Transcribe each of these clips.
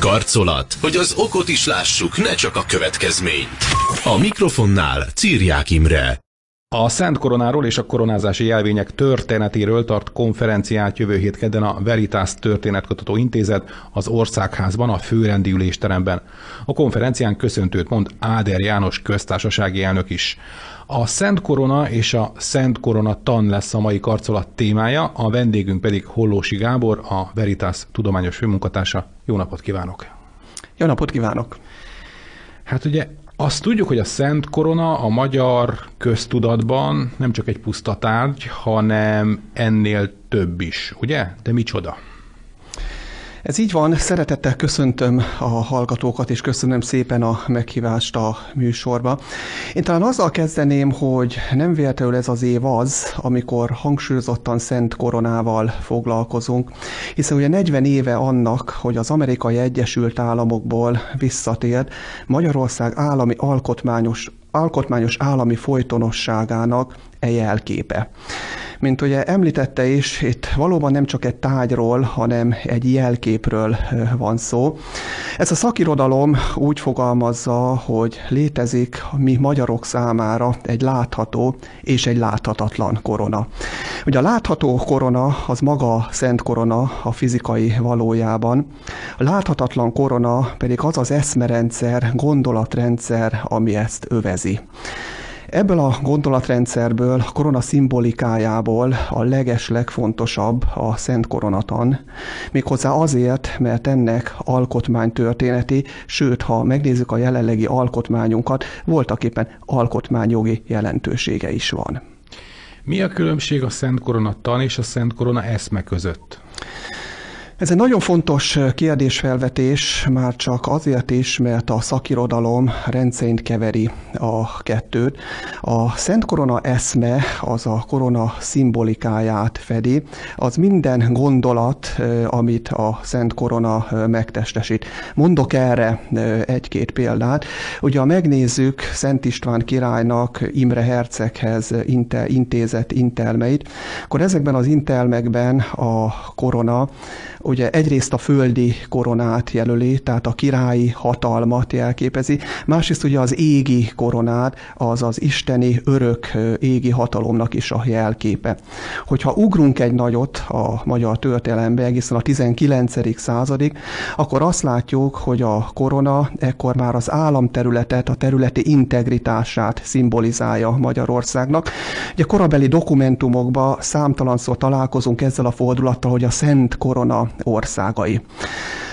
Karcolat, hogy az okot is lássuk, ne csak a következményt. A mikrofonnál Círják Imre. A Szent Koronáról és a koronázási jelvények történetéről tart konferenciát jövő hét kedden a Veritas Történetkutató Intézet az Országházban, a főrendi ülésteremben. A konferencián köszöntőt mond Áder János köztársasági elnök is. A Szent Korona és a Szent Korona tan lesz a mai karcolat témája, a vendégünk pedig Hollósi Gábor, a Veritas tudományos főmunkatársa. Jó napot kívánok! Jó napot kívánok! Hát ugye azt tudjuk, hogy a Szent Korona a magyar köztudatban nem csak egy puszta tárgy, hanem ennél több is, ugye? De micsoda? Ez így van, szeretettel köszöntöm a hallgatókat, és köszönöm szépen a meghívást a műsorba. Én talán azzal kezdeném, hogy nem véletlenül ez az év az, amikor hangsúlyozottan Szent Koronával foglalkozunk, hiszen ugye 40 éve annak, hogy az Amerikai Egyesült Államokból visszatért Magyarország állami alkotmányos, alkotmányos állami folytonosságának e jelképe. Mint ugye említette is, itt valóban nem csak egy tájról, hanem egy jelképről van szó. Ez a szakirodalom úgy fogalmazza, hogy létezik mi magyarok számára egy látható és egy láthatatlan korona. Ugye a látható korona az maga a szent korona a fizikai valójában, a láthatatlan korona pedig az az eszmerendszer, gondolatrendszer, ami ezt övezi. Ebből a gondolatrendszerből, a korona szimbolikájából a leges legfontosabb a Szent Koronatan, méghozzá azért, mert ennek alkotmánytörténeti, sőt, ha megnézzük a jelenlegi alkotmányunkat, voltak éppen alkotmányjogi jelentősége is van. Mi a különbség a Szent Korona és a Szent Korona eszme között? Ez egy nagyon fontos kérdésfelvetés, már csak azért is, mert a szakirodalom rendszerint keveri a kettőt. A Szent Korona eszme, az a korona szimbolikáját fedi, az minden gondolat, amit a Szent Korona megtestesít. Mondok erre egy-két példát. Ugye, ha megnézzük Szent István királynak Imre Herceghez intézett intelmeit, akkor ezekben az intelmekben a korona ugye egyrészt a földi koronát jelöli, tehát a királyi hatalmat jelképezi, másrészt ugye az égi koronát, az az isteni örök égi hatalomnak is a jelképe. Hogyha ugrunk egy nagyot a magyar történelembe egészen a 19. századig, akkor azt látjuk, hogy a korona ekkor már az államterületet, a területi integritását szimbolizálja Magyarországnak. Ugye korabeli dokumentumokban számtalanszor találkozunk ezzel a fordulattal, hogy a Szent Korona országai.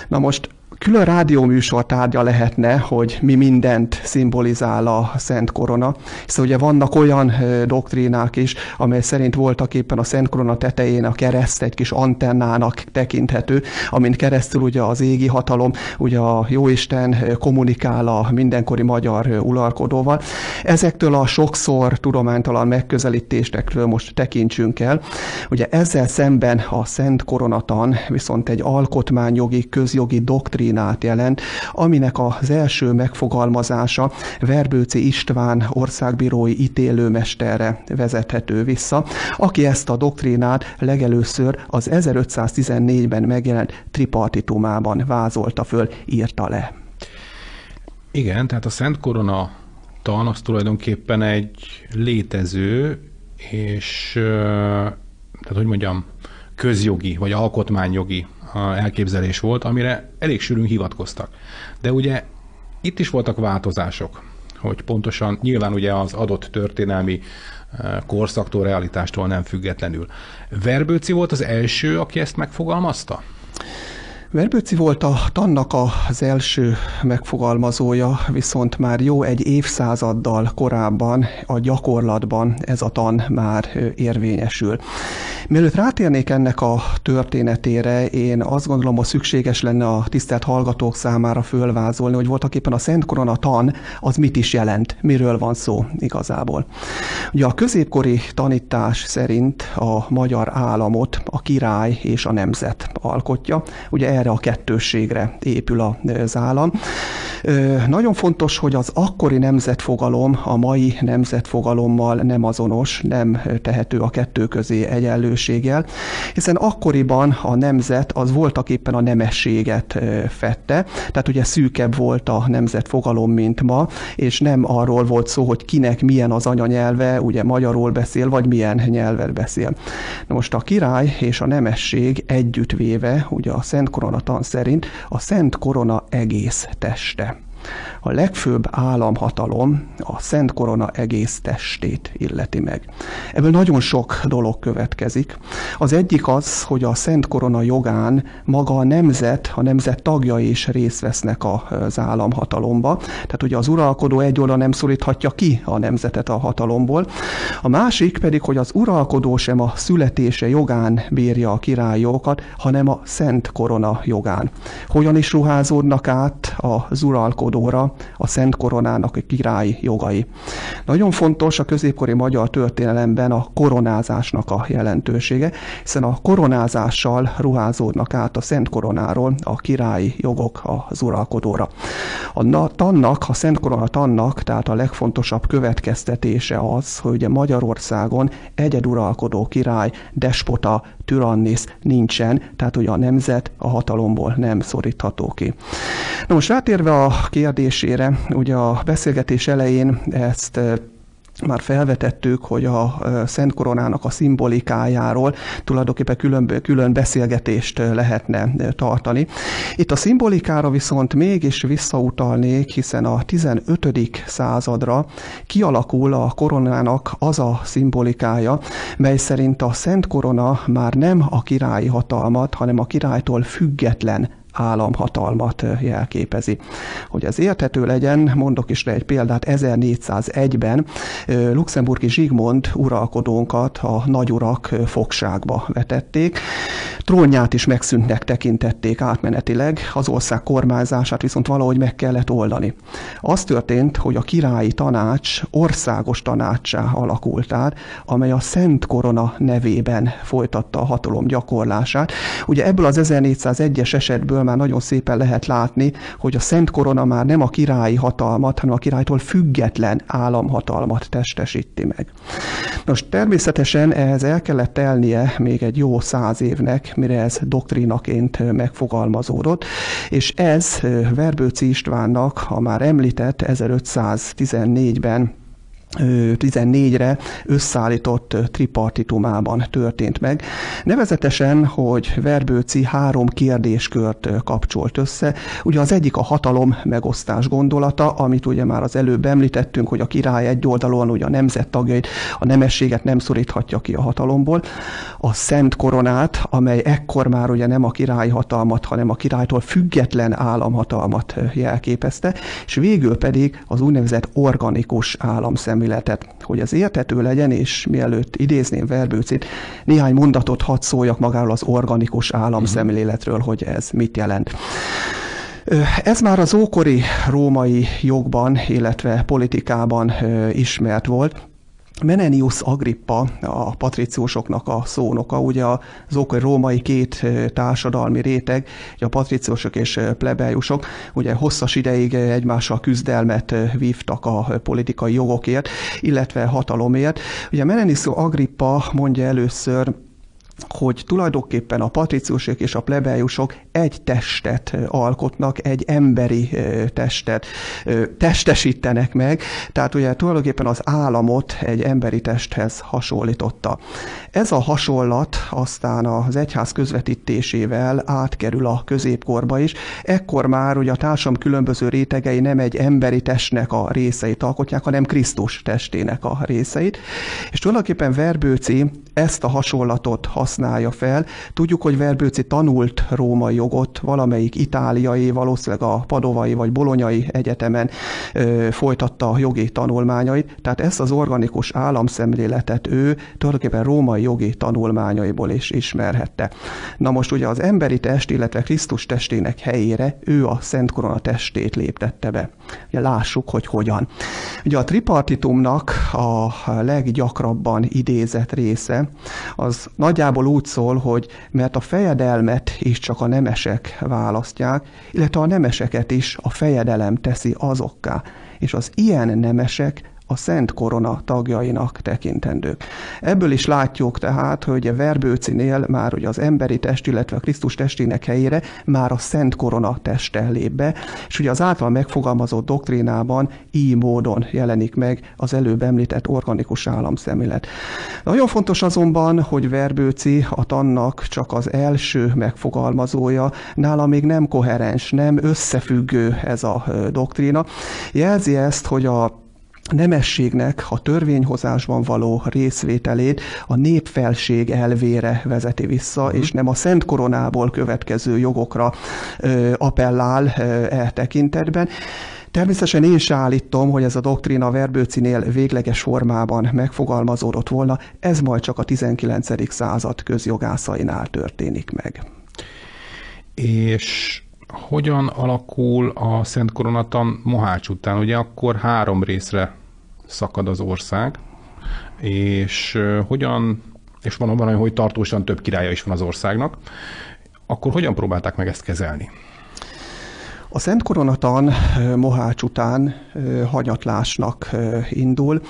Na most külön rádióműsor tárgya lehetne, hogy mi mindent szimbolizál a Szent Korona, hiszen ugye vannak olyan doktrínák is, amely szerint voltak éppen a Szent Korona tetején a kereszt egy kis antennának tekinthető, amint keresztül ugye az égi hatalom, ugye a Jóisten kommunikál a mindenkori magyar uralkodóval. Ezektől a sokszor tudománytalan megközelítésekről most tekintsünk el. Ugye ezzel szemben a Szent Koronatan viszont egy alkotmányjogi, közjogi doktrín doktrinát jelent, aminek az első megfogalmazása Verbőci István országbírói ítélőmesterre vezethető vissza, aki ezt a doktrinát legelőször az 1514-ben megjelent tripartitumában vázolta föl, írta le. Igen, tehát a Szent Korona tan az tulajdonképpen egy létező és tehát hogy mondjam, közjogi vagy alkotmányjogi elképzelés volt, amire elég sűrűn hivatkoztak. De ugye itt is voltak változások, hogy pontosan nyilván ugye az adott történelmi eh, korszaktól, realitástól nem függetlenül. Verbőci volt az első, aki ezt megfogalmazta? Verbőci volt a tannak az első megfogalmazója, viszont már jó egy évszázaddal korábban a gyakorlatban ez a tan már érvényesül. Mielőtt rátérnék ennek a történetére, én azt gondolom, hogy szükséges lenne a tisztelt hallgatók számára fölvázolni, hogy voltak éppen a Szent Korona tan az mit is jelent, miről van szó igazából. Ugye a középkori tanítás szerint a magyar államot a király és a nemzet alkotja. Ugye erre a kettősségre épül az állam. Nagyon fontos, hogy az akkori nemzetfogalom a mai nemzetfogalommal nem azonos, nem tehető a kettő közé egyenlő jelentőséggel, hiszen akkoriban a nemzet az voltak éppen a nemességet fette, tehát ugye szűkebb volt a nemzet fogalom, mint ma, és nem arról volt szó, hogy kinek milyen az anyanyelve, ugye magyarul beszél, vagy milyen nyelvet beszél. Na most a király és a nemesség együttvéve, ugye a Szent Korona tan szerint a Szent Korona egész teste a legfőbb államhatalom a Szent Korona egész testét illeti meg. Ebből nagyon sok dolog következik. Az egyik az, hogy a Szent Korona jogán maga a nemzet, a nemzet tagjai is részt vesznek az államhatalomba. Tehát ugye az uralkodó egy oldal nem szoríthatja ki a nemzetet a hatalomból. A másik pedig, hogy az uralkodó sem a születése jogán bírja a királyjogokat, hanem a Szent Korona jogán. Hogyan is ruházódnak át az uralkodóra a Szent Koronának a királyi jogai. Nagyon fontos a középkori magyar történelemben a koronázásnak a jelentősége, hiszen a koronázással ruházódnak át a Szent Koronáról a királyi jogok az uralkodóra. A tannak, a Szent Korona tannak, tehát a legfontosabb következtetése az, hogy Magyarországon egyeduralkodó király, despota, tyrannis nincsen, tehát hogy a nemzet a hatalomból nem szorítható ki. Na most rátérve a kérdésére, ugye a beszélgetés elején ezt már felvetettük, hogy a Szent Koronának a szimbolikájáról tulajdonképpen külön, külön beszélgetést lehetne tartani. Itt a szimbolikára viszont mégis visszautalnék, hiszen a 15. századra kialakul a koronának az a szimbolikája, mely szerint a Szent Korona már nem a királyi hatalmat, hanem a királytól független államhatalmat jelképezi. Hogy ez érthető legyen, mondok is le egy példát, 1401-ben luxemburgi Zsigmond uralkodónkat a nagyurak fogságba vetették. Trónját is megszűntnek tekintették átmenetileg, az ország kormányzását viszont valahogy meg kellett oldani. Az történt, hogy a királyi tanács országos tanácsá alakult át, amely a Szent Korona nevében folytatta a hatalom gyakorlását. Ugye ebből az 1401-es esetből már nagyon szépen lehet látni, hogy a Szent Korona már nem a királyi hatalmat, hanem a királytól független államhatalmat testesíti meg. Most természetesen ehhez el kellett telnie még egy jó száz évnek, mire ez doktrínaként megfogalmazódott, és ez Verbőci Istvánnak a már említett 1514-ben 14-re összeállított tripartitumában történt meg. Nevezetesen, hogy Verbőci három kérdéskört kapcsolt össze. Ugye az egyik a hatalom megosztás gondolata, amit ugye már az előbb említettünk, hogy a király egy oldalon ugye a nemzet tagjait, a nemességet nem szoríthatja ki a hatalomból. A szent koronát, amely ekkor már ugye nem a királyi hatalmat, hanem a királytól független államhatalmat jelképezte, és végül pedig az úgynevezett organikus államszemlélet elméletet, hogy ez értető legyen, és mielőtt idézném Verbőcit, néhány mondatot hadd szóljak magáról az organikus államszemléletről, hogy ez mit jelent. Ez már az ókori római jogban, illetve politikában ismert volt. Menenius Agrippa, a patriciusoknak a szónoka, ugye az ókori római két társadalmi réteg, a patriciusok és plebejusok, ugye hosszas ideig egymással küzdelmet vívtak a politikai jogokért, illetve hatalomért. Ugye Menenius Agrippa mondja először hogy tulajdonképpen a patriciusok és a plebejusok egy testet alkotnak, egy emberi testet testesítenek meg, tehát ugye tulajdonképpen az államot egy emberi testhez hasonlította. Ez a hasonlat aztán az egyház közvetítésével átkerül a középkorba is. Ekkor már ugye a társadalom különböző rétegei nem egy emberi testnek a részeit alkotják, hanem Krisztus testének a részeit. És tulajdonképpen Verbőci ezt a hasonlatot használja fel. Tudjuk, hogy Verbőci tanult római jogot, valamelyik itáliai, valószínűleg a padovai vagy bolonyai egyetemen ö, folytatta a jogi tanulmányait, tehát ezt az organikus államszemléletet ő tulajdonképpen római jogi tanulmányaiból is ismerhette. Na most ugye az emberi test, illetve Krisztus testének helyére ő a Szent Korona testét léptette be. Ugye lássuk, hogy hogyan. Ugye a tripartitumnak a leggyakrabban idézett része. Az nagyjából úgy szól, hogy mert a fejedelmet is csak a nemesek választják, illetve a nemeseket is a fejedelem teszi azokká, és az ilyen nemesek a Szent Korona tagjainak tekintendők. Ebből is látjuk tehát, hogy a Verbőcinél már ugye az emberi test, illetve a Krisztus testének helyére már a Szent Korona teste lép be, és ugye az által megfogalmazott doktrínában így módon jelenik meg az előbb említett organikus államszemlélet. Nagyon fontos azonban, hogy Verbőci a tannak csak az első megfogalmazója, nála még nem koherens, nem összefüggő ez a doktrína. Jelzi ezt, hogy a nemességnek a törvényhozásban való részvételét a népfelség elvére vezeti vissza, uh-huh. és nem a Szent Koronából következő jogokra ö, appellál ö, e tekintetben. Természetesen én se állítom, hogy ez a doktrína Verbőcinél végleges formában megfogalmazódott volna, ez majd csak a 19. század közjogászainál történik meg. És hogyan alakul a Szent Koronatan Mohács után? Ugye akkor három részre szakad az ország, és hogyan, és van olyan, hogy tartósan több királya is van az országnak, akkor hogyan próbálták meg ezt kezelni? A Szent Koronatan Mohács után hanyatlásnak indul.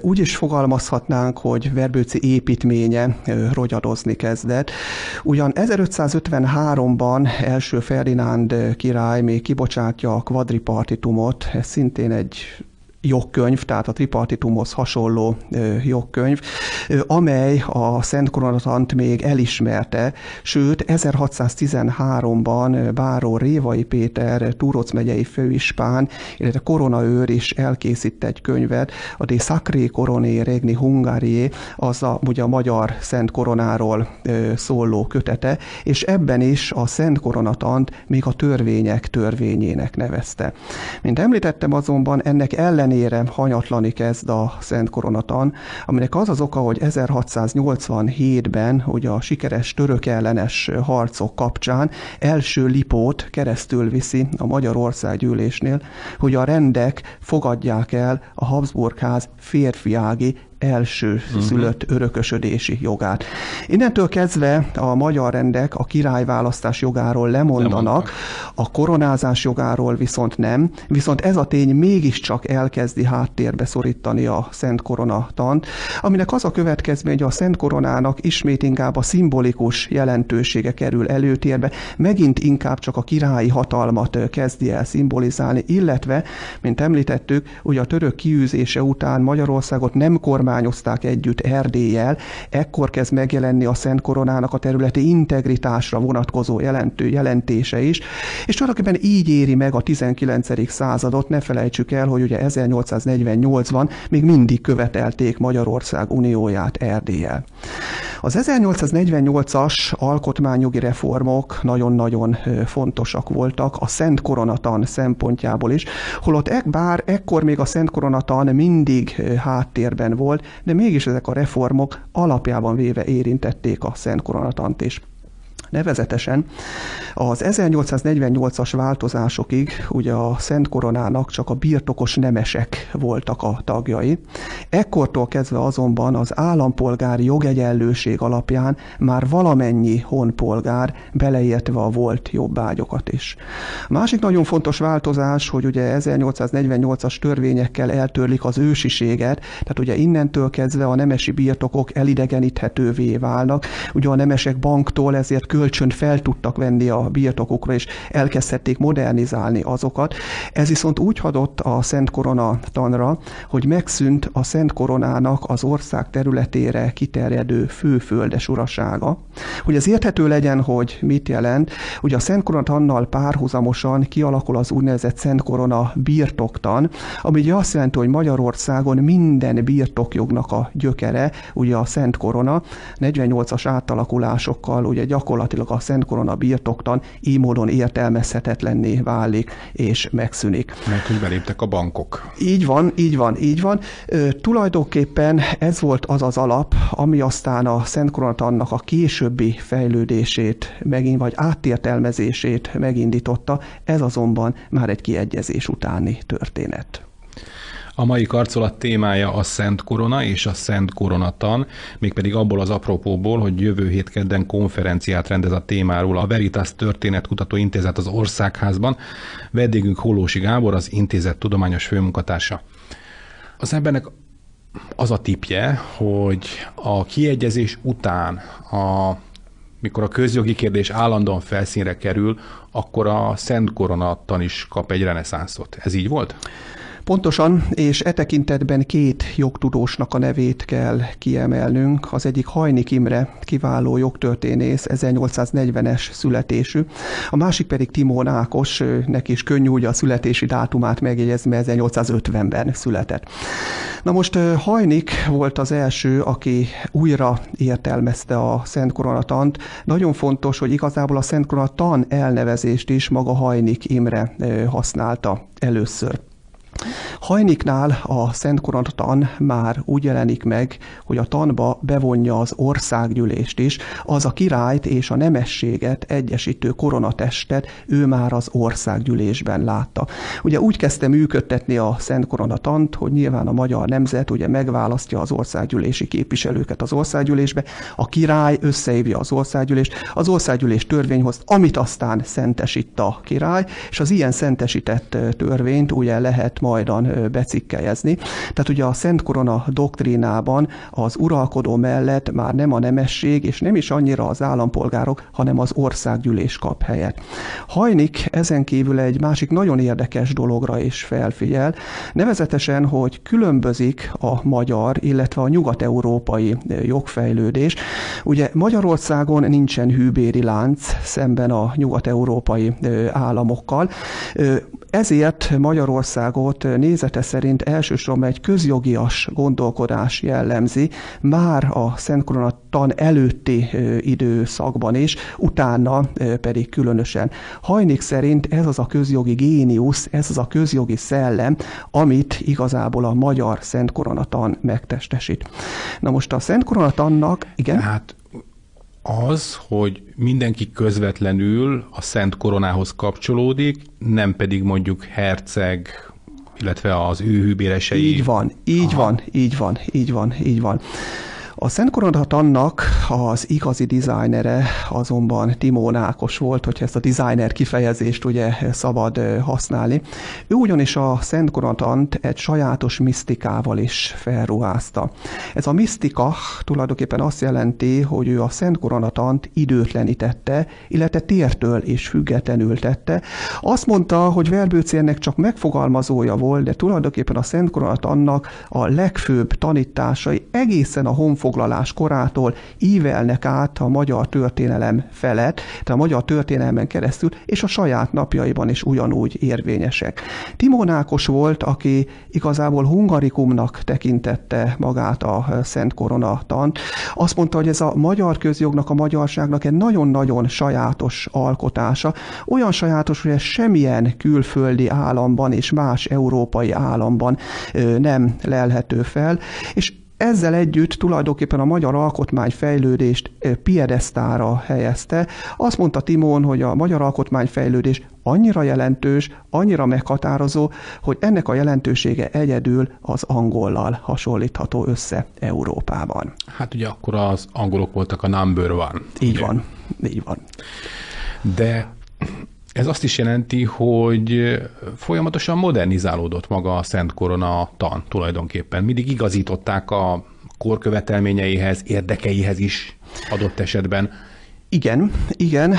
Úgy is fogalmazhatnánk, hogy Verbőci építménye rogyadozni kezdett. Ugyan 1553-ban első Ferdinánd király még kibocsátja a kvadripartitumot, ez szintén egy jogkönyv, tehát a tripartitumhoz hasonló jogkönyv, amely a Szent Koronatant még elismerte, sőt 1613-ban Báró Révai Péter, Túroc megyei főispán, illetve koronaőr is elkészít egy könyvet, a De Sacré Coroné Regni Hungarié, az a, ugye a magyar Szent Koronáról szóló kötete, és ebben is a Szent Koronatant még a törvények törvényének nevezte. Mint említettem azonban, ennek ellen ellenére hanyatlani kezd a Szent Koronatan, aminek az az oka, hogy 1687-ben ugye a sikeres török ellenes harcok kapcsán első lipót keresztül viszi a Magyarország gyűlésnél, hogy a rendek fogadják el a Habsburgház férfiági első uh-huh. szülött örökösödési jogát. Innentől kezdve a magyar rendek a királyválasztás jogáról lemondanak, Lemondtak. a koronázás jogáról viszont nem, viszont ez a tény mégiscsak elkezdi háttérbe szorítani a Szent Korona tant, aminek az a következmény, hogy a Szent Koronának ismét inkább a szimbolikus jelentősége kerül előtérbe, megint inkább csak a királyi hatalmat kezdi el szimbolizálni, illetve, mint említettük, ugye a török kiűzése után Magyarországot nem kormány kormányozták együtt Erdéllyel, ekkor kezd megjelenni a Szent Koronának a területi integritásra vonatkozó jelentő jelentése is, és tulajdonképpen így éri meg a 19. századot, ne felejtsük el, hogy ugye 1848-ban még mindig követelték Magyarország unióját Erdéllyel. Az 1848-as alkotmányjogi reformok nagyon-nagyon fontosak voltak a Szent Koronatan szempontjából is, holott e, bár ekkor még a Szent Koronatan mindig háttérben volt, de mégis ezek a reformok alapjában véve érintették a Szent Koronatant is. Nevezetesen az 1848-as változásokig ugye a Szent Koronának csak a birtokos nemesek voltak a tagjai. Ekkortól kezdve azonban az állampolgári jogegyenlőség alapján már valamennyi honpolgár beleértve a volt jobbágyokat is. Másik nagyon fontos változás, hogy ugye 1848-as törvényekkel eltörlik az ősiséget, tehát ugye innentől kezdve a nemesi birtokok elidegeníthetővé válnak. Ugye a nemesek banktól ezért kölcsön fel tudtak venni a birtokokra, és elkezdhették modernizálni azokat. Ez viszont úgy hadott a Szent Korona tanra, hogy megszűnt a Szent Koronának az ország területére kiterjedő főföldes urasága. Hogy ez érthető legyen, hogy mit jelent, ugye a Szent Korona tannal párhuzamosan kialakul az úgynevezett Szent Korona birtoktan, ami ugye azt jelenti, hogy Magyarországon minden birtokjognak a gyökere, ugye a Szent Korona, 48-as átalakulásokkal ugye gyakorlatilag a Szent Korona birtoktan így módon értelmezhetetlenné válik és megszűnik. Mert hogy beléptek a bankok. Így van, így van, így van. Ö, tulajdonképpen ez volt az az alap, ami aztán a Szent Koronatannak a későbbi fejlődését megint, vagy átértelmezését megindította, ez azonban már egy kiegyezés utáni történet. A mai karcolat témája a Szent Korona és a Szent Koronatan, mégpedig abból az apropóból, hogy jövő hét kedden konferenciát rendez a témáról a Veritas Történetkutató Intézet az Országházban. Vendégünk Hollósi Gábor, az intézet tudományos főmunkatársa. Az embernek az a tipje, hogy a kiegyezés után, a, mikor a közjogi kérdés állandóan felszínre kerül, akkor a Szent Koronattan is kap egy reneszánszot. Ez így volt? Pontosan, és e tekintetben két jogtudósnak a nevét kell kiemelnünk. Az egyik Hajnik Imre, kiváló jogtörténész, 1840-es születésű, a másik pedig Timón Ákos, neki is könnyű ugye a születési dátumát megjegyezni, mert 1850-ben született. Na most Hajnik volt az első, aki újra értelmezte a Szent Koronatant. Nagyon fontos, hogy igazából a Szent Koronatan elnevezést is maga Hajnik Imre használta először. Hajniknál a Szent Koronatan már úgy jelenik meg, hogy a tanba bevonja az országgyűlést is, az a királyt és a nemességet egyesítő koronatestet ő már az országgyűlésben látta. Ugye úgy kezdte működtetni a Szent Koronatant, hogy nyilván a magyar nemzet ugye megválasztja az országgyűlési képviselőket az országgyűlésbe, a király összehívja az országgyűlést, az országgyűlés törvényhoz, amit aztán szentesít a király, és az ilyen szentesített törvényt ugye lehet majdan becikkeljezni. Tehát ugye a Szent Korona doktrínában az uralkodó mellett már nem a nemesség, és nem is annyira az állampolgárok, hanem az országgyűlés kap helyet. Hajnik ezen kívül egy másik nagyon érdekes dologra is felfigyel, nevezetesen, hogy különbözik a magyar, illetve a nyugat-európai jogfejlődés. Ugye Magyarországon nincsen hűbéri lánc szemben a nyugat-európai államokkal. Ezért Magyarországot nézete szerint elsősorban egy közjogias gondolkodás jellemzi, már a Szent Korona tan előtti időszakban is, utána pedig különösen. Hajnik szerint ez az a közjogi géniusz, ez az a közjogi szellem, amit igazából a magyar Szent Koronatan megtestesít. Na most a Szent Koronatannak, igen? Hát az, hogy mindenki közvetlenül a Szent Koronához kapcsolódik, nem pedig mondjuk herceg, illetve az ő hűbéresei. Így van, így Aha. van, így van, így van, így van. A Szent Koronatannak az igazi dizájnere azonban Timón Ákos volt, hogyha ezt a designer kifejezést ugye szabad használni. Ő ugyanis a Szent Koronatant egy sajátos misztikával is felruházta. Ez a misztika tulajdonképpen azt jelenti, hogy ő a Szent Koronatant időtlenítette, illetve tértől és függetlenül tette. Azt mondta, hogy Verbőci ennek csak megfogalmazója volt, de tulajdonképpen a Szent Koronatannak a legfőbb tanításai egészen a honfog honfoglalás korától ívelnek át a magyar történelem felett, tehát a magyar történelmen keresztül, és a saját napjaiban is ugyanúgy érvényesek. Timon Ákos volt, aki igazából hungarikumnak tekintette magát a Szent Korona tant. Azt mondta, hogy ez a magyar közjognak, a magyarságnak egy nagyon-nagyon sajátos alkotása, olyan sajátos, hogy ez semmilyen külföldi államban és más európai államban nem lelhető fel, és ezzel együtt tulajdonképpen a magyar alkotmány fejlődést piedesztára helyezte. Azt mondta Timón, hogy a magyar alkotmányfejlődés annyira jelentős, annyira meghatározó, hogy ennek a jelentősége egyedül az angollal hasonlítható össze Európában. Hát ugye akkor az angolok voltak a number one. Így ugye? van, így van. De ez azt is jelenti, hogy folyamatosan modernizálódott maga a Szent Korona tan tulajdonképpen. Mindig igazították a korkövetelményeihez, érdekeihez is adott esetben. Igen, igen,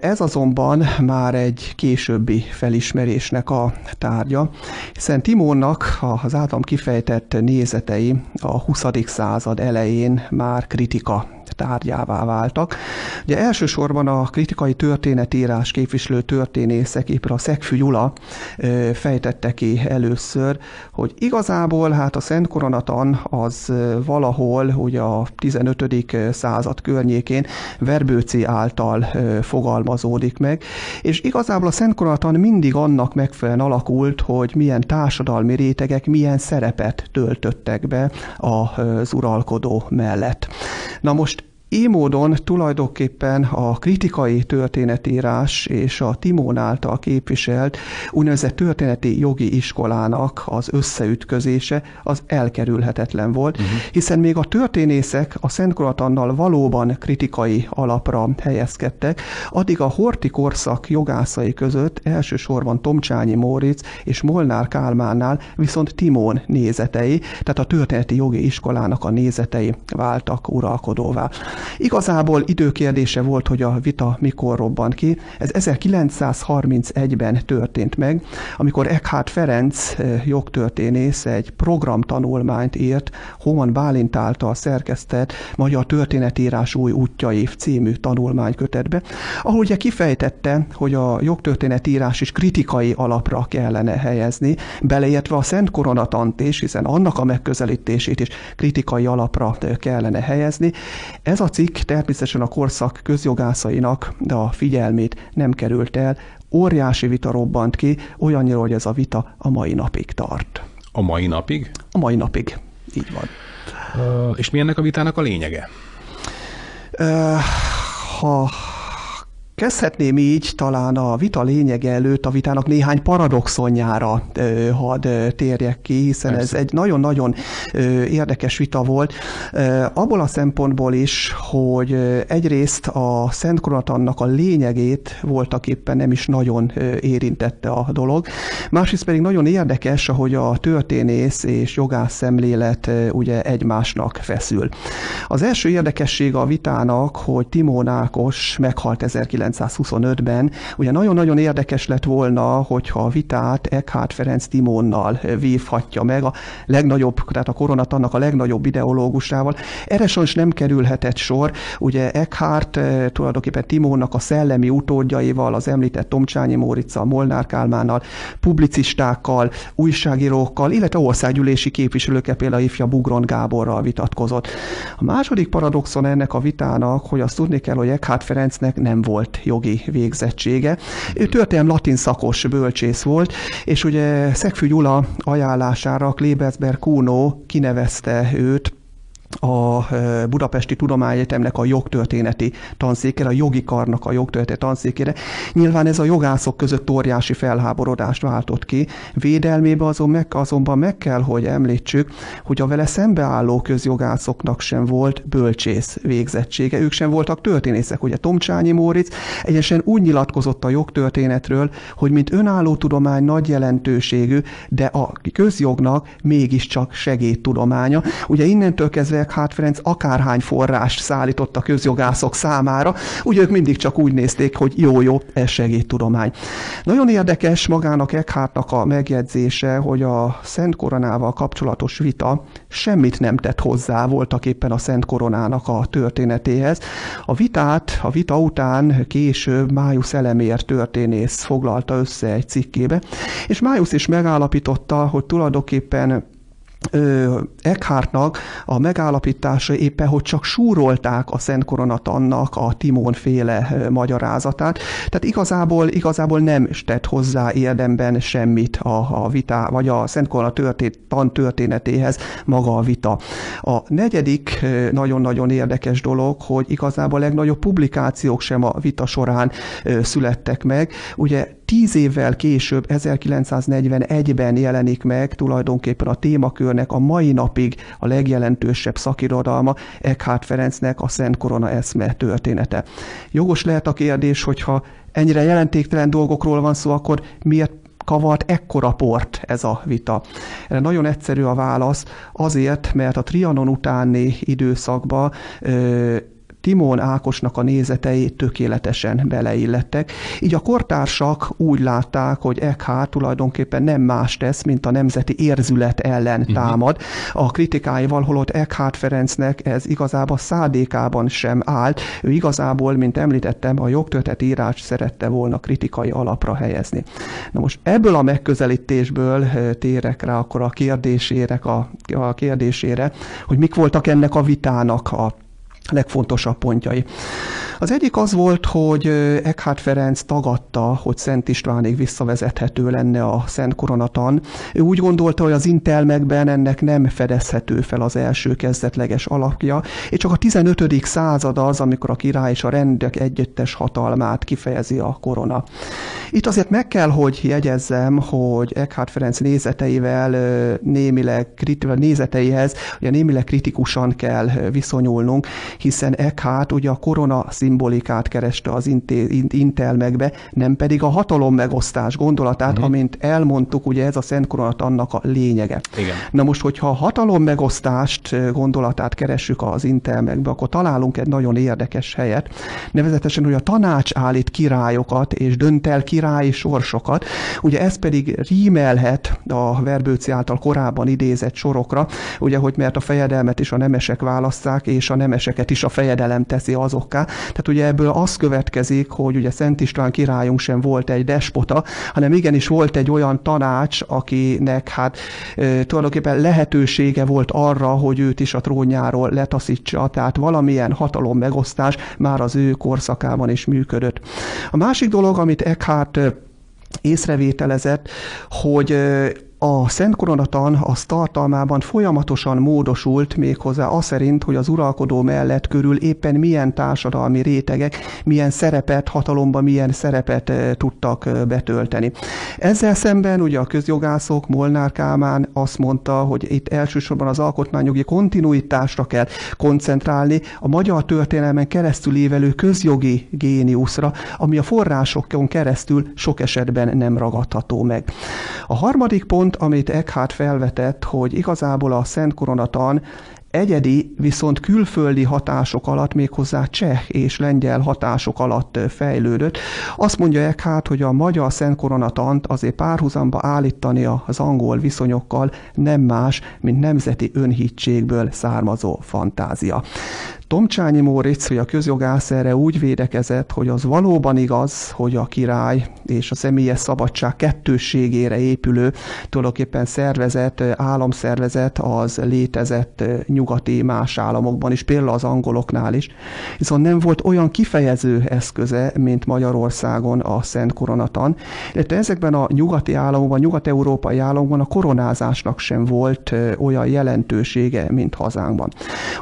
ez azonban már egy későbbi felismerésnek a tárgya, hiszen Timónnak az általam kifejtett nézetei a 20. század elején már kritika tárgyává váltak. Ugye elsősorban a kritikai történetírás képviselő történészek, éppen a Szegfű Gyula fejtette ki először, hogy igazából hát a Szent Koronatan az valahol ugye a 15. század környékén Verbőci által fogalmazódik meg, és igazából a Szent Koronatan mindig annak megfelelően alakult, hogy milyen társadalmi rétegek milyen szerepet töltöttek be az uralkodó mellett. Na most így módon tulajdonképpen a kritikai történetírás és a Timón által képviselt úgynevezett történeti jogi iskolának az összeütközése az elkerülhetetlen volt, uh-huh. hiszen még a történészek a Szent Koratannal valóban kritikai alapra helyezkedtek, addig a horti korszak jogászai között elsősorban Tomcsányi Móricz és Molnár Kálmánnál viszont Timón nézetei, tehát a történeti jogi iskolának a nézetei váltak uralkodóvá. Igazából időkérdése volt, hogy a vita mikor robban ki. Ez 1931-ben történt meg, amikor Eckhard Ferenc eh, jogtörténész egy programtanulmányt írt Homan Bálint által szerkesztett Magyar Történetírás új útjai című tanulmánykötetbe, ahol ugye kifejtette, hogy a jogtörténetírás is kritikai alapra kellene helyezni, beleértve a Szent Koronatant is, hiszen annak a megközelítését is kritikai alapra kellene helyezni. Ez a cikk természetesen a korszak közjogászainak a figyelmét nem került el, óriási vita robbant ki, olyannyira, hogy ez a vita a mai napig tart. A mai napig? A mai napig, így van. Uh, és mi ennek a vitának a lényege? Uh, ha Kezdhetném így talán a vita lényege előtt a vitának néhány paradoxonjára ö, hadd térjek ki, hiszen Persze. ez egy nagyon-nagyon érdekes vita volt. Abból a szempontból is, hogy egyrészt a Szent Koratannak a lényegét voltak éppen nem is nagyon érintette a dolog, másrészt pedig nagyon érdekes, ahogy a történész és jogász szemlélet ugye egymásnak feszül. Az első érdekesség a vitának, hogy Timón Ákos meghalt 19 1925-ben. Ugye nagyon-nagyon érdekes lett volna, hogyha a vitát Eckhart Ferenc Timonnal vívhatja meg, a legnagyobb, tehát a koronatannak a legnagyobb ideológusával. Erre sajnos nem kerülhetett sor. Ugye Eckhart eh, tulajdonképpen Timonnak a szellemi utódjaival, az említett Tomcsányi Mórica, Molnár Kálmánnal, publicistákkal, újságírókkal, illetve országgyűlési képviselőkkel, például ifja Bugron Gáborral vitatkozott. A második paradoxon ennek a vitának, hogy azt tudni kell, hogy Eckhart Ferencnek nem volt jogi végzettsége. Ő történelem latin szakos bölcsész volt, és ugye Szegfű Gyula ajánlására Klebersberg Kuno kinevezte őt a e, Budapesti Tudományegyetemnek a jogtörténeti tanszékére, a jogi karnak a jogtörténeti tanszékére. Nyilván ez a jogászok között óriási felháborodást váltott ki. Védelmébe azon meg, azonban meg kell, hogy említsük, hogy a vele szembeálló közjogászoknak sem volt bölcsész végzettsége. Ők sem voltak történészek. Ugye Tomcsányi Móric egyesen úgy nyilatkozott a jogtörténetről, hogy mint önálló tudomány nagy jelentőségű, de a közjognak mégiscsak segédtudománya. Ugye innentől kezdve Eckhart Ferenc akárhány forrást szállított a közjogászok számára, úgy ők mindig csak úgy nézték, hogy jó-jó, ez segédtudomány. Nagyon érdekes magának Eckhartnak a megjegyzése, hogy a Szent Koronával kapcsolatos vita semmit nem tett hozzá voltak éppen a Szent Koronának a történetéhez. A vitát, a vita után később Májusz Elemér történész foglalta össze egy cikkébe, és Májusz is megállapította, hogy tulajdonképpen Eckhartnak a megállapítása éppen, hogy csak súrolták a Szent Koronatannak a Timon féle magyarázatát. Tehát igazából, igazából nem tett hozzá érdemben semmit a, a vita, vagy a Szent Korona történet, tan történetéhez maga a vita. A negyedik nagyon-nagyon érdekes dolog, hogy igazából a legnagyobb publikációk sem a vita során születtek meg. Ugye tíz évvel később, 1941-ben jelenik meg tulajdonképpen a témakörnek a mai napig a legjelentősebb szakirodalma Eckhart Ferencnek a Szent Korona eszme története. Jogos lehet a kérdés, hogyha ennyire jelentéktelen dolgokról van szó, akkor miért kavart ekkora port ez a vita? Erre nagyon egyszerű a válasz, azért, mert a Trianon utáni időszakban Timon Ákosnak a nézetei tökéletesen beleillettek. Így a kortársak úgy látták, hogy Eckhart tulajdonképpen nem más tesz, mint a nemzeti érzület ellen uh-huh. támad. A kritikáival, holott Eckhart Ferencnek ez igazából szádékában sem állt. Ő igazából, mint említettem, a jogtörtet írás szerette volna kritikai alapra helyezni. Na most ebből a megközelítésből eh, térek rá akkor a kérdésére, a, a kérdésére, hogy mik voltak ennek a vitának a legfontosabb pontjai. Az egyik az volt, hogy Eckhard Ferenc tagadta, hogy Szent Istvánig visszavezethető lenne a Szent Koronatan. Ő úgy gondolta, hogy az intelmekben ennek nem fedezhető fel az első kezdetleges alapja, és csak a 15. század az, amikor a király és a rendek együttes hatalmát kifejezi a korona. Itt azért meg kell, hogy jegyezzem, hogy Eckhard Ferenc nézeteivel némileg, nézeteihez ugye némileg kritikusan kell viszonyulnunk, hiszen Eckhart ugye a korona szimbolikát kereste az intelmekbe, nem pedig a hatalom megosztás gondolatát, uh-huh. amint elmondtuk, ugye ez a Szent Koronat annak a lényege. Igen. Na most, hogyha a hatalom megosztást gondolatát keressük az intelmekbe, akkor találunk egy nagyon érdekes helyet, nevezetesen, hogy a tanács állít királyokat és dönt el királyi sorsokat, ugye ez pedig rímelhet a Verbőci által korábban idézett sorokra, ugye, hogy mert a fejedelmet is a nemesek választák, és a nemeseket is a fejedelem teszi azokká. Tehát ugye ebből az következik, hogy ugye Szent István királyunk sem volt egy despota, hanem igenis volt egy olyan tanács, akinek hát tulajdonképpen lehetősége volt arra, hogy őt is a trónjáról letaszítsa, tehát valamilyen hatalom megosztás már az ő korszakában is működött. A másik dolog, amit Eckhart észrevételezett, hogy a Szent Koronatan az tartalmában folyamatosan módosult méghozzá az szerint, hogy az uralkodó mellett körül éppen milyen társadalmi rétegek, milyen szerepet, hatalomban milyen szerepet eh, tudtak eh, betölteni. Ezzel szemben ugye a közjogászok, Molnár Kálmán azt mondta, hogy itt elsősorban az alkotmányjogi kontinuitásra kell koncentrálni, a magyar történelmen keresztül évelő közjogi géniuszra, ami a forrásokon keresztül sok esetben nem ragadható meg. A harmadik pont pont, amit Eckhart felvetett, hogy igazából a Szent Koronatan egyedi, viszont külföldi hatások alatt, méghozzá cseh és lengyel hatások alatt fejlődött. Azt mondja Eckhart, hogy a magyar Szent Koronatant azért párhuzamba állítani az angol viszonyokkal nem más, mint nemzeti önhitségből származó fantázia. Tomcsányi Móricz, a közjogász erre úgy védekezett, hogy az valóban igaz, hogy a király és a személyes szabadság kettősségére épülő tulajdonképpen szervezet, államszervezet az létezett nyugati más államokban is, például az angoloknál is. Viszont nem volt olyan kifejező eszköze, mint Magyarországon a Szent Koronatan, illetve ezekben a nyugati államokban, nyugat-európai államokban a koronázásnak sem volt olyan jelentősége, mint hazánkban.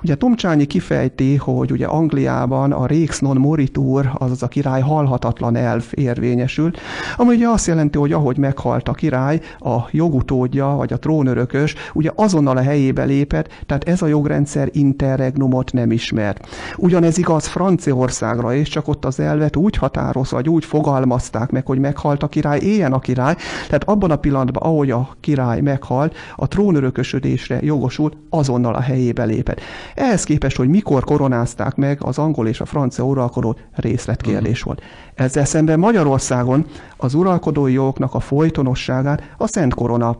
Ugye Tomcsányi kifejt említi, hogy ugye Angliában a Rex non moritur, azaz a király halhatatlan elv érvényesül, ami ugye azt jelenti, hogy ahogy meghalt a király, a jogutódja, vagy a trónörökös, ugye azonnal a helyébe lépett, tehát ez a jogrendszer interregnumot nem ismer. Ugyanez igaz Franciaországra, és csak ott az elvet úgy határozva, vagy úgy fogalmazták meg, hogy meghalt a király, éljen a király, tehát abban a pillanatban, ahogy a király meghalt, a trónörökösödésre jogosult, azonnal a helyébe lépett. Ehhez képest, hogy mikor koronázták meg az angol és a francia uralkodó részletkérdés uh-huh. volt. Ezzel szemben Magyarországon az uralkodói jogoknak a folytonosságát a Szent Korona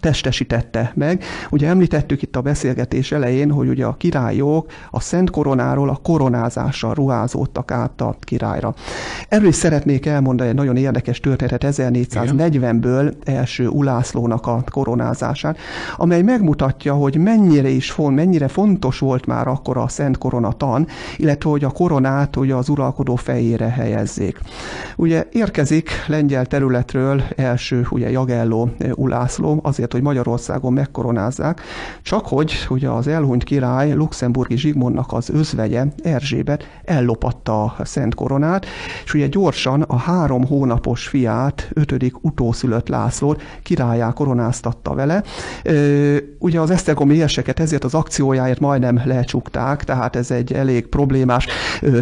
testesítette meg. Ugye említettük itt a beszélgetés elején, hogy ugye a királyok a Szent Koronáról a koronázással ruházódtak át a királyra. Erről is szeretnék elmondani egy nagyon érdekes történetet 1440-ből első Ulászlónak a koronázásán, amely megmutatja, hogy mennyire is font, mennyire fontos volt már akkor a Szent Korona tan, illetve hogy a koronát ugye az uralkodó fejére helyezzék. Ugye érkezik lengyel területről első ugye Jagelló Ulászló, azért azért, hogy Magyarországon megkoronázzák, csak hogy ugye az elhunyt király luxemburgi Zsigmondnak az özvegye, Erzsébet ellopatta a Szent Koronát, és ugye gyorsan a három hónapos fiát, ötödik utószülött Lászlót királyá koronáztatta vele. Ugye az esztergomi érseket ezért az akciójáért majdnem lecsukták, tehát ez egy elég problémás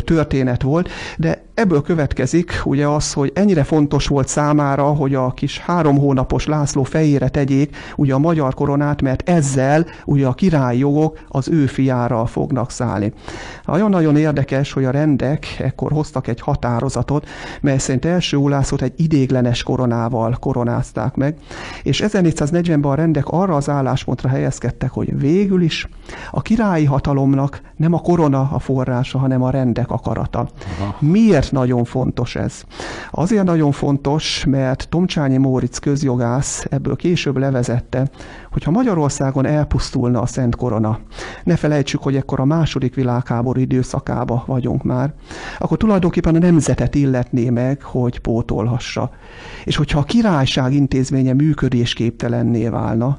történet volt, de Ebből következik ugye az, hogy ennyire fontos volt számára, hogy a kis három hónapos László fejére tegyék ugye a magyar koronát, mert ezzel ugye a király jogok az ő fiára fognak szállni. Nagyon-nagyon érdekes, hogy a rendek ekkor hoztak egy határozatot, mely szerint első Ulászot egy idéglenes koronával koronázták meg, és 1440-ben a rendek arra az álláspontra helyezkedtek, hogy végül is a királyi hatalomnak nem a korona a forrása, hanem a rendek akarata. Aha. Miért Miért nagyon fontos ez? Azért nagyon fontos, mert Tomcsányi Móric közjogász ebből később levezette, hogyha Magyarországon elpusztulna a Szent Korona, ne felejtsük, hogy ekkor a második világháború időszakába vagyunk már, akkor tulajdonképpen a nemzetet illetné meg, hogy pótolhassa. És hogyha a királyság intézménye működésképtelenné válna,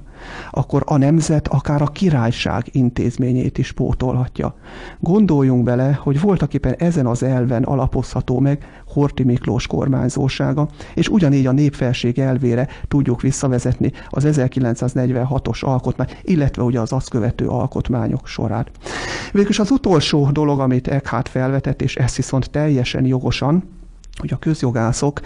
akkor a nemzet akár a királyság intézményét is pótolhatja. Gondoljunk bele, hogy voltak éppen ezen az elven alapozható meg Horti Miklós kormányzósága, és ugyanígy a népfelség elvére tudjuk visszavezetni az 1946-os alkotmány, illetve ugye az azt követő alkotmányok sorát. Végülis az utolsó dolog, amit Eckhart felvetett, és ezt viszont teljesen jogosan, hogy a közjogászok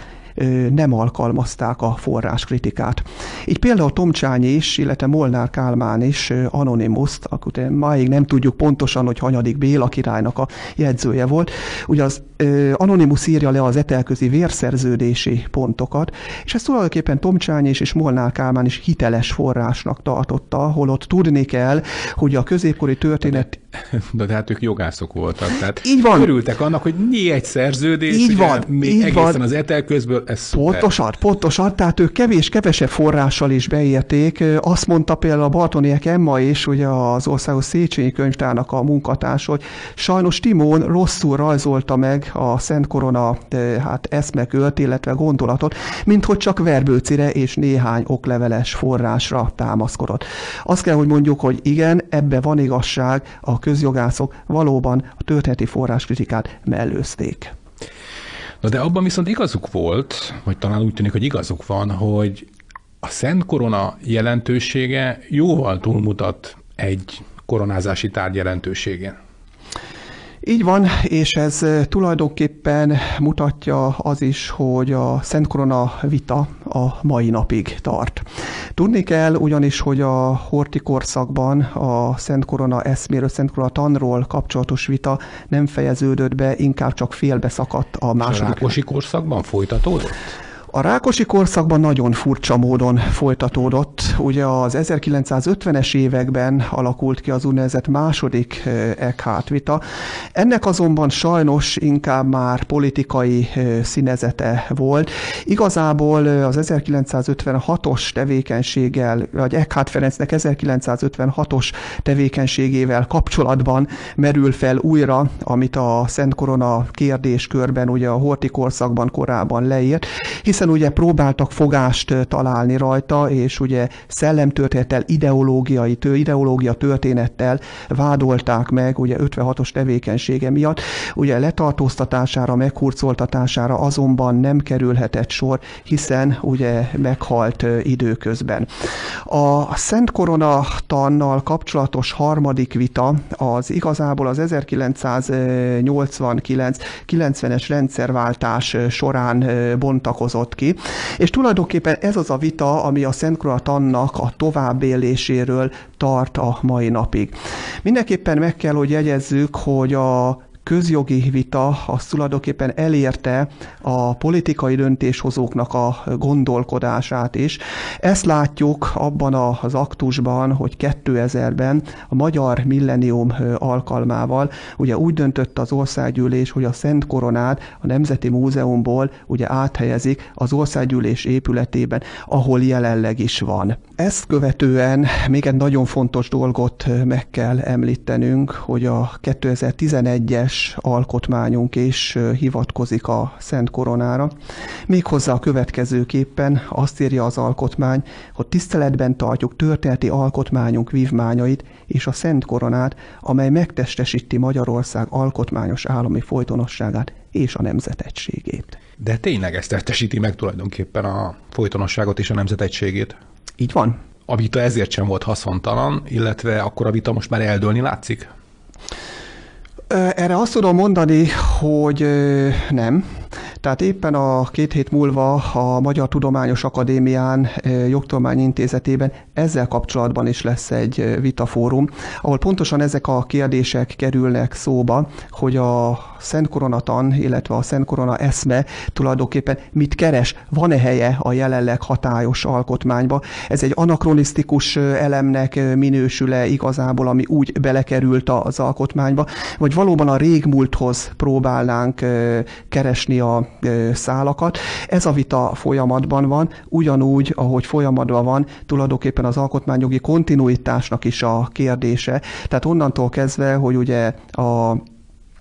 nem alkalmazták a forráskritikát. Így például Tomcsányi is, illetve Molnár Kálmán is Anonymoust, akkor máig nem tudjuk pontosan, hogy hanyadik Béla királynak a jegyzője volt. Ugye az Anonymus írja le az etelközi vérszerződési pontokat, és ezt tulajdonképpen Tomcsányi is és Molnár Kálmán is hiteles forrásnak tartotta, holott tudni kell, hogy a középkori történet de, de hát ők jogászok voltak, tehát így van. örültek annak, hogy mi egy szerződés, így ugye, van, még így egészen van. az etel közből, ez szuper. Pontosan, pontosan, tehát ők kevés, kevesebb forrással is beérték. Azt mondta például a Bartoniek Emma is, ugye az Országos Széchenyi Könyvtárnak a munkatárs, hogy sajnos Timón rosszul rajzolta meg a Szent Korona hát eszmekölt, illetve gondolatot, mint hogy csak verbőcire és néhány okleveles forrásra támaszkodott. Azt kell, hogy mondjuk, hogy igen, ebbe van igazság, a közjogászok valóban a történeti forráskritikát mellőzték. Na de abban viszont igazuk volt, vagy talán úgy tűnik, hogy igazuk van, hogy a Szent Korona jelentősége jóval túlmutat egy koronázási tárgy jelentőségén. Így van, és ez tulajdonképpen mutatja az is, hogy a Szent Korona vita a mai napig tart. Tudni kell ugyanis, hogy a horti korszakban a Szent Korona eszméről, Szent Korona tanról kapcsolatos vita nem fejeződött be, inkább csak félbe szakadt a második. A korszakban folytatódott? A Rákosi korszakban nagyon furcsa módon folytatódott. Ugye az 1950-es években alakult ki az úgynevezett második Eckhart vita. Ennek azonban sajnos inkább már politikai színezete volt. Igazából az 1956-os tevékenységgel, vagy Eckhart Ferencnek 1956-os tevékenységével kapcsolatban merül fel újra, amit a Szent Korona kérdéskörben ugye a Horti korszakban korábban leírt, hisz hiszen ugye próbáltak fogást találni rajta, és ugye szellemtörténettel, ideológiai, tő, ideológia történettel vádolták meg ugye 56-os tevékenysége miatt. Ugye letartóztatására, meghurcoltatására azonban nem kerülhetett sor, hiszen ugye meghalt időközben. A Szent Korona tannal kapcsolatos harmadik vita az igazából az 1989-90-es rendszerváltás során bontakozott alakult ki, és tulajdonképpen ez az a vita, ami a Szent annak a továbbéléséről tart a mai napig. Mindenképpen meg kell, hogy jegyezzük, hogy a közjogi vita az tulajdonképpen elérte a politikai döntéshozóknak a gondolkodását is. Ezt látjuk abban az aktusban, hogy 2000-ben a Magyar Millennium alkalmával ugye úgy döntött az országgyűlés, hogy a Szent Koronát a Nemzeti Múzeumból ugye áthelyezik az országgyűlés épületében, ahol jelenleg is van. Ezt követően még egy nagyon fontos dolgot meg kell említenünk, hogy a 2011-es alkotmányunk is hivatkozik a Szent Koronára. Méghozzá a következőképpen azt írja az alkotmány, hogy tiszteletben tartjuk történeti alkotmányunk vívmányait és a Szent Koronát, amely megtestesíti Magyarország alkotmányos állami folytonosságát és a nemzetegységét. De tényleg ezt testesíti meg tulajdonképpen a folytonosságot és a nemzetegységét? Így van. A vita ezért sem volt haszontalan, illetve akkor a vita most már eldőlni látszik? Erre azt tudom mondani, hogy nem. Tehát éppen a két hét múlva a Magyar Tudományos Akadémián Jogtudományi Intézetében ezzel kapcsolatban is lesz egy vitafórum, ahol pontosan ezek a kérdések kerülnek szóba, hogy a Szent Koronatan, illetve a Szent Korona eszme tulajdonképpen mit keres, van-e helye a jelenleg hatályos alkotmányba. Ez egy anakronisztikus elemnek minősül-e igazából, ami úgy belekerült az alkotmányba, vagy valóban a régmúlthoz próbálnánk keresni a szálakat. Ez a vita folyamatban van, ugyanúgy, ahogy folyamatban van, tulajdonképpen az alkotmányjogi kontinuitásnak is a kérdése. Tehát onnantól kezdve, hogy ugye a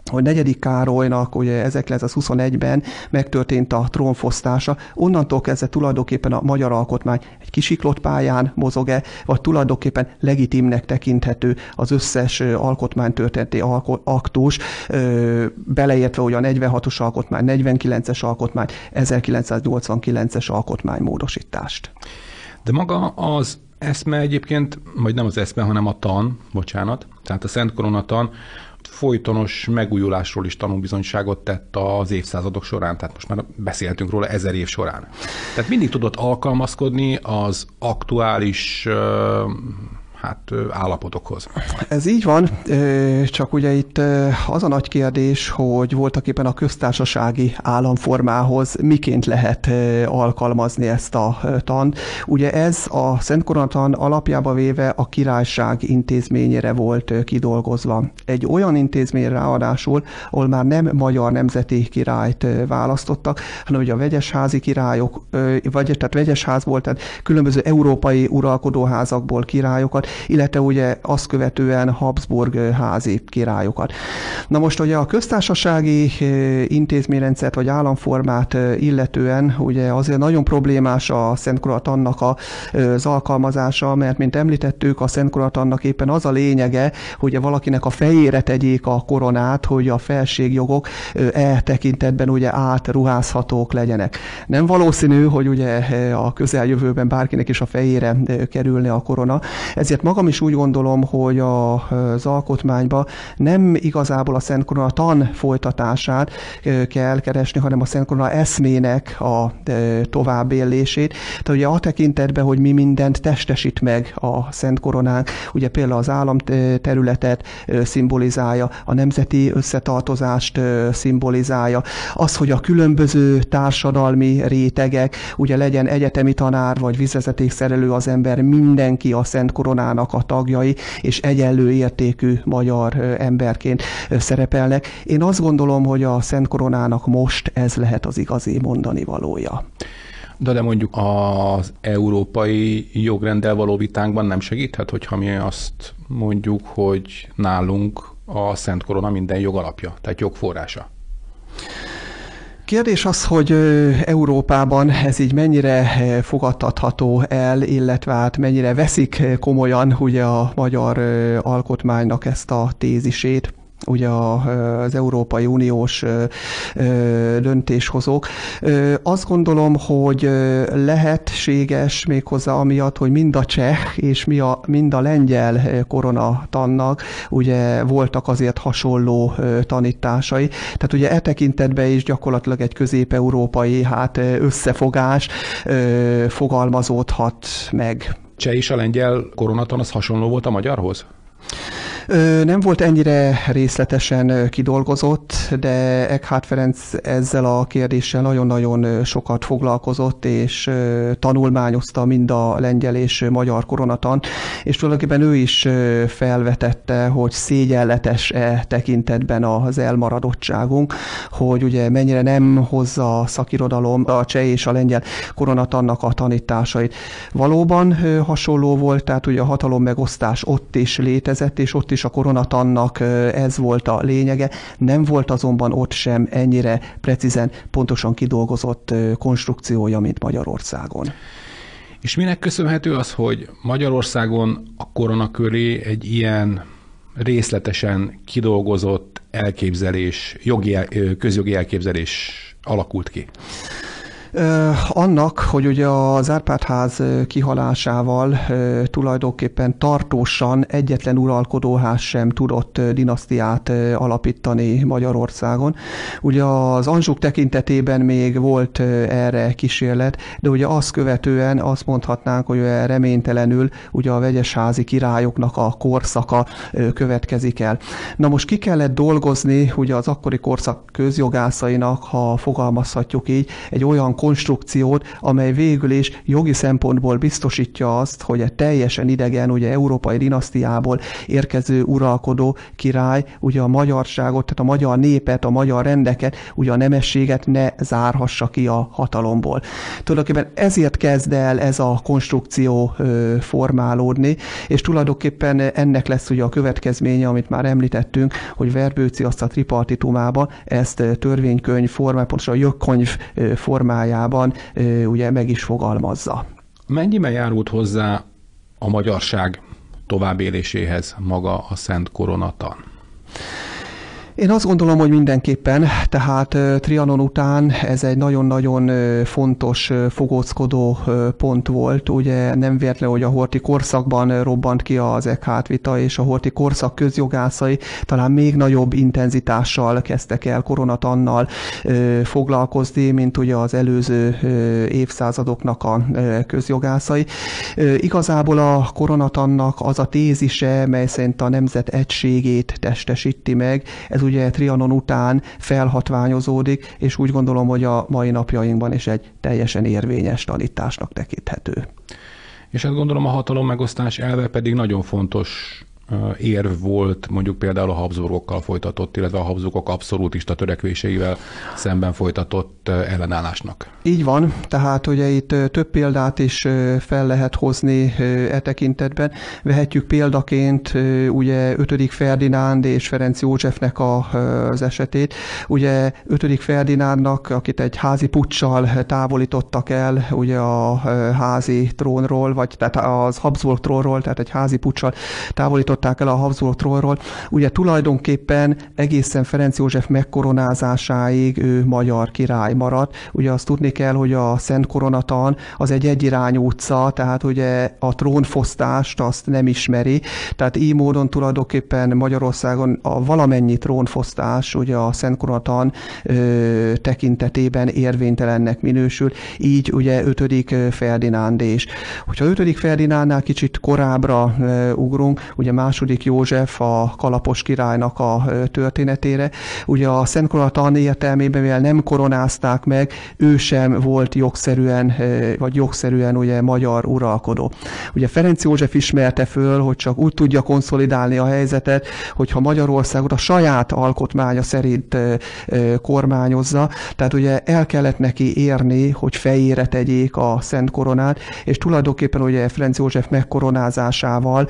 hogy negyedik Károlynak ugye 1921-ben megtörtént a trónfosztása, onnantól kezdve tulajdonképpen a magyar alkotmány egy kisiklott pályán mozog-e, vagy tulajdonképpen legitimnek tekinthető az összes alkotmánytörténeti aktus, beleértve ugye a 46-os alkotmány, 49-es alkotmány, 1989-es alkotmánymódosítást. De maga az eszme egyébként, vagy nem az eszme, hanem a tan, bocsánat, tehát a Szent Koronatan folytonos megújulásról is tanúbizonyságot tett az évszázadok során, tehát most már beszéltünk róla ezer év során. Tehát mindig tudott alkalmazkodni az aktuális hát állapotokhoz. Ez így van, csak ugye itt az a nagy kérdés, hogy voltak éppen a köztársasági államformához miként lehet alkalmazni ezt a tan. Ugye ez a Szent Koronatan alapjába véve a királyság intézményére volt kidolgozva. Egy olyan intézmény ráadásul, ahol már nem magyar nemzeti királyt választottak, hanem ugye a vegyesházi királyok, vagy tehát volt, tehát különböző európai uralkodóházakból királyokat, illetve ugye azt követően Habsburg házi királyokat. Na most ugye a köztársasági intézményrendszert vagy államformát illetően ugye azért nagyon problémás a Szent annak az alkalmazása, mert mint említettük, a Szent annak éppen az a lényege, hogy valakinek a fejére tegyék a koronát, hogy a felségjogok e tekintetben ugye átruházhatók legyenek. Nem valószínű, hogy ugye a közeljövőben bárkinek is a fejére kerülne a korona, ezért ezért magam is úgy gondolom, hogy az alkotmányba nem igazából a Szent Korona tan folytatását kell keresni, hanem a Szent Korona eszmének a továbbélését. Tehát ugye a tekintetben, hogy mi mindent testesít meg a Szent Koronánk, ugye például az állam területet szimbolizálja, a nemzeti összetartozást szimbolizálja, az, hogy a különböző társadalmi rétegek, ugye legyen egyetemi tanár vagy vízvezetékszerelő az ember, mindenki a Szent Koronán koronának a tagjai, és egyenlő értékű magyar emberként szerepelnek. Én azt gondolom, hogy a Szent Koronának most ez lehet az igazi mondani valója. De, de mondjuk az európai jogrendel való vitánkban nem segíthet, hogyha mi azt mondjuk, hogy nálunk a Szent Korona minden jog alapja, tehát jogforrása. Kérdés az, hogy Európában ez így mennyire fogadtatható el, illetve hát mennyire veszik komolyan ugye a magyar alkotmánynak ezt a tézisét ugye az Európai Uniós döntéshozók. Azt gondolom, hogy lehetséges méghozzá amiatt, hogy mind a cseh és mind a lengyel koronatannak ugye voltak azért hasonló tanításai. Tehát ugye e tekintetben is gyakorlatilag egy közép-európai hát összefogás fogalmazódhat meg. Cseh és a lengyel koronaton az hasonló volt a magyarhoz? Nem volt ennyire részletesen kidolgozott, de Eckhart Ferenc ezzel a kérdéssel nagyon-nagyon sokat foglalkozott, és tanulmányozta mind a lengyel és magyar koronatan, és tulajdonképpen ő is felvetette, hogy szégyenletes-e tekintetben az elmaradottságunk, hogy ugye mennyire nem hozza a szakirodalom a cseh és a lengyel koronatannak a tanításait. Valóban hasonló volt, tehát ugye a hatalom megosztás ott is létezett, és ott is is a koronatannak ez volt a lényege, nem volt azonban ott sem ennyire precízen, pontosan kidolgozott konstrukciója, mint Magyarországon. És minek köszönhető az, hogy Magyarországon a korona köré egy ilyen részletesen kidolgozott elképzelés, jogi, közjogi elképzelés alakult ki? Annak, hogy ugye az Árpádház kihalásával tulajdonképpen tartósan egyetlen uralkodóház sem tudott dinasztiát alapítani Magyarországon. Ugye az Anzsuk tekintetében még volt erre kísérlet, de ugye azt követően azt mondhatnánk, hogy reménytelenül ugye a vegyesházi királyoknak a korszaka következik el. Na most ki kellett dolgozni ugye az akkori korszak közjogászainak, ha fogalmazhatjuk így, egy olyan konstrukciót, amely végül is jogi szempontból biztosítja azt, hogy egy teljesen idegen, ugye európai dinasztiából érkező uralkodó király, ugye a magyarságot, tehát a magyar népet, a magyar rendeket, ugye a nemességet ne zárhassa ki a hatalomból. Tulajdonképpen ezért kezd el ez a konstrukció formálódni, és tulajdonképpen ennek lesz ugye a következménye, amit már említettünk, hogy Verbőci azt a tripartitumában ezt törvénykönyv formában, pontosan a jogkönyv formájában ugye meg is fogalmazza. Mennyiben járult hozzá a magyarság továbbéléséhez maga a Szent Koronatan? Én azt gondolom, hogy mindenképpen, tehát Trianon után ez egy nagyon-nagyon fontos fogózkodó pont volt. Ugye nem véletlen, hogy a horti korszakban robbant ki az Ekhát vita, és a horti korszak közjogászai talán még nagyobb intenzitással kezdtek el koronatannal foglalkozni, mint ugye az előző évszázadoknak a közjogászai. Igazából a koronatannak az a tézise, mely szerint a nemzet egységét testesíti meg, ez ugye Trianon után felhatványozódik, és úgy gondolom, hogy a mai napjainkban is egy teljesen érvényes tanításnak tekinthető. És hát gondolom a hatalom megosztás elve pedig nagyon fontos érv volt mondjuk például a Habsburgokkal folytatott, illetve a Habsburgok abszolútista törekvéseivel szemben folytatott ellenállásnak. Így van, tehát ugye itt több példát is fel lehet hozni e tekintetben. Vehetjük példaként ugye 5. Ferdinánd és Ferenc Józsefnek az esetét. Ugye 5. Ferdinándnak, akit egy házi puccsal távolítottak el ugye a házi trónról, vagy tehát az Habsburg trónról, tehát egy házi puccsal távolított indították el a Habsburg trónról. Ugye tulajdonképpen egészen Ferenc József megkoronázásáig ő magyar király maradt. Ugye azt tudni kell, hogy a Szent Koronatan az egy egyirányú utca, tehát ugye a trónfosztást azt nem ismeri, tehát így módon tulajdonképpen Magyarországon a valamennyi trónfosztás ugye a Szent Koronatan ö, tekintetében érvénytelennek minősül, így ugye 5. Ferdinánd és. Hogyha 5. Ferdinándnál kicsit korábbra ö, ugrunk, ugye már második József a kalapos királynak a történetére. Ugye a Szent Koronatan értelmében, mivel nem koronázták meg, ő sem volt jogszerűen, vagy jogszerűen ugye magyar uralkodó. Ugye Ferenc József ismerte föl, hogy csak úgy tudja konszolidálni a helyzetet, hogyha Magyarországot a saját alkotmánya szerint kormányozza, tehát ugye el kellett neki érni, hogy fejére tegyék a Szent Koronát, és tulajdonképpen ugye Ferenc József megkoronázásával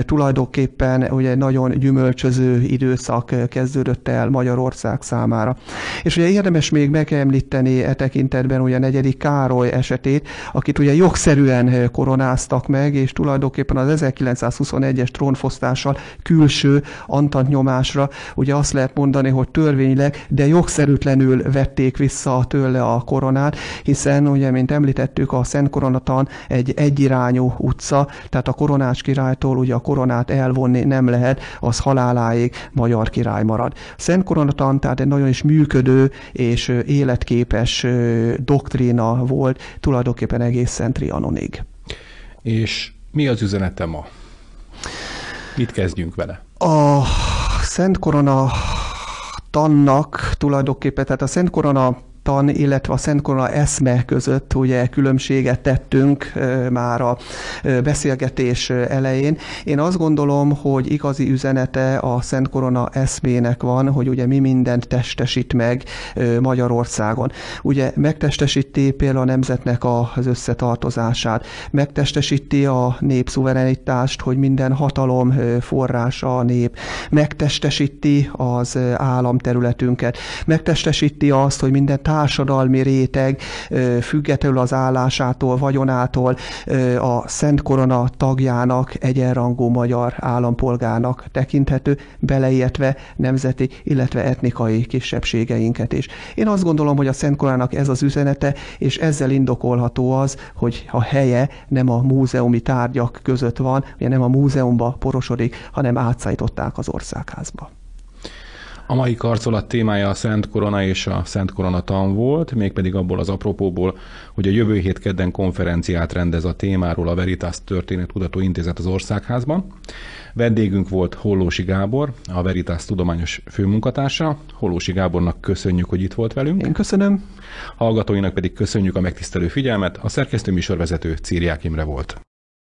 tulajdonképpen tulajdonképpen ugye nagyon gyümölcsöző időszak kezdődött el Magyarország számára. És ugye érdemes még megemlíteni e tekintetben ugye negyedik Károly esetét, akit ugye jogszerűen koronáztak meg, és tulajdonképpen az 1921-es trónfosztással külső antant nyomásra ugye azt lehet mondani, hogy törvényleg, de jogszerűtlenül vették vissza tőle a koronát, hiszen ugye, mint említettük, a Szent Koronatan egy egyirányú utca, tehát a koronás királytól ugye a koronát el elvonni nem lehet, az haláláig magyar király marad. Szent Koronatan tehát egy nagyon is működő és életképes doktrína volt tulajdonképpen egészen Trianonig. És mi az üzenete ma? Mit kezdjünk vele? A Szent Korona tannak tulajdonképpen, tehát a Szent Korona tan, illetve a Szent Korona eszme között ugye különbséget tettünk már a beszélgetés elején. Én azt gondolom, hogy igazi üzenete a Szent Korona eszmének van, hogy ugye mi mindent testesít meg Magyarországon. Ugye megtestesíti például a nemzetnek az összetartozását, megtestesíti a népszuverenitást, hogy minden hatalom forrása a nép, megtestesíti az államterületünket, megtestesíti azt, hogy minden társadalom társadalmi réteg, függetlenül az állásától, vagyonától a Szent Korona tagjának, egyenrangú magyar állampolgárnak tekinthető, beleértve nemzeti, illetve etnikai kisebbségeinket is. Én azt gondolom, hogy a Szent Koronának ez az üzenete, és ezzel indokolható az, hogy a helye nem a múzeumi tárgyak között van, ugye nem a múzeumba porosodik, hanem átszállították az országházba. A mai karcolat témája a Szent Korona és a Szent Korona tan volt, mégpedig abból az apropóból, hogy a jövő hét kedden konferenciát rendez a témáról a Veritas Történetkutató Intézet az Országházban. Vendégünk volt Hollósi Gábor, a Veritas tudományos főmunkatársa. Hollósi Gábornak köszönjük, hogy itt volt velünk. Én köszönöm. Hallgatóinak pedig köszönjük a megtisztelő figyelmet. A szerkesztő műsorvezető Círiák Imre volt.